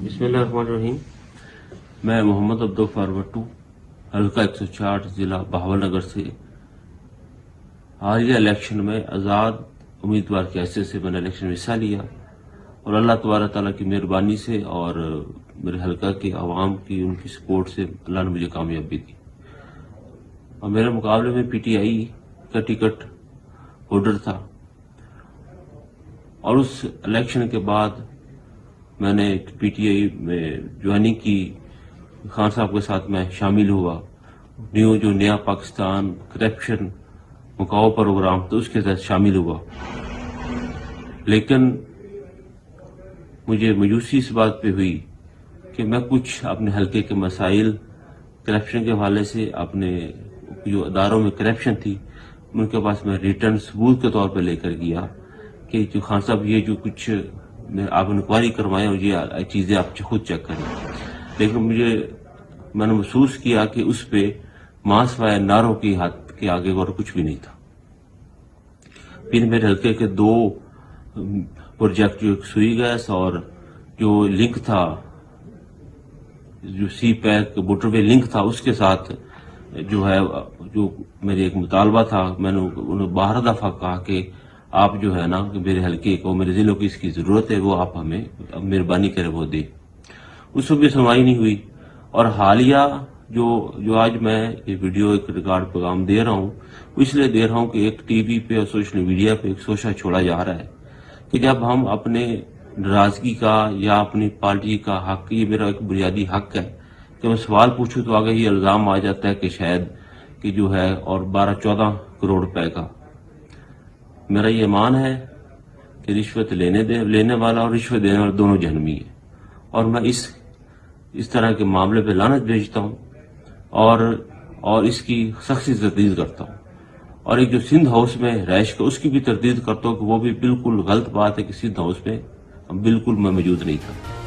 बिस्मिल्लाहिर्रहमानिर्रहीम। मैं मोहम्मद अब्दुल भट्टू, हल्का 104 जिला बहावल नगर से। हालिया इलेक्शन में आज़ाद उम्मीदवार के हैसियत से मैंने इलेक्शन में हिस्सा लिया और अल्लाह तबारा ताला की मेहरबानी से और मेरे हल्का के आवाम की, उनकी सपोर्ट से अल्लाह ने मुझे कामयाबी दी। और मेरे मुकाबले में पीटीआई का टिकट होल्डर था। और उस इलेक्शन के बाद मैंने पीटीआई में ज्वाइनिंग की। खान साहब के साथ मैं शामिल हुआ। न्यू जो नया पाकिस्तान करप्शन मुकाव प्रोग्राम तो उसके साथ शामिल हुआ। लेकिन मुझे मायूसी इस बात पे हुई कि मैं कुछ अपने हल्के के मसाइल करप्शन के हवाले से अपने जो अदारों में करप्शन थी, उनके पास मैं रिटर्न सबूत के तौर पर लेकर गया कि जो खान साहब, ये जो कुछ आप इंक्वायरी करवाएँ और ये चीज़ें आप खुद चेक करें। लेकिन मुझे, मैंने महसूस किया कि उस पर मांस वाया नारों की हाथ के आगे और कुछ भी नहीं था। फिर मेरे हल्के के दो प्रोजेक्ट जो सुई गैस और जो लिंक था, जो सी पैक मोटरवे लिंक था, उसके साथ जो है, जो मेरे एक मुतालबा था, मैंने उन्हें बारह दफ़ा कहा कि आप जो है ना, मेरे हल्के को, मेरे जिलों की इसकी ज़रूरत है, वो आप हमें मेहरबानी करें वो दे। उस भी सुनवाई नहीं हुई। और हालिया जो जो आज मैं ये वीडियो एक रिकॉर्ड पैगाम दे रहा हूँ इसलिए दे रहा हूँ कि एक टीवी पे और सोशल मीडिया पे एक सोशा छोड़ा जा रहा है कि जब हम अपने नाराज़गी का या अपनी पार्टी का हक, ये मेरा एक बुनियादी हक है कि मैं सवाल पूछूँ तो आगे ये इल्ज़ाम आ जाता है कि शायद कि जो है और बारह चौदह करोड़ रुपए का। मेरा ये मान है कि रिश्वत लेने दे, लेने वाला और रिश्वत देने वाला दोनों जहनमी है। और मैं इस इस तरह के मामले पे लानत भेजता हूँ और और इसकी सख्ती तरदीद करता हूँ। और एक जो सिंध हाउस में रैश का, उसकी भी तरदीद करता हूँ कि वो भी बिल्कुल गलत बात है कि सिंध हाउस में बिल्कुल मैं मौजूद नहीं था।